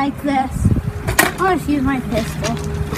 like this. I'll just use my pistol.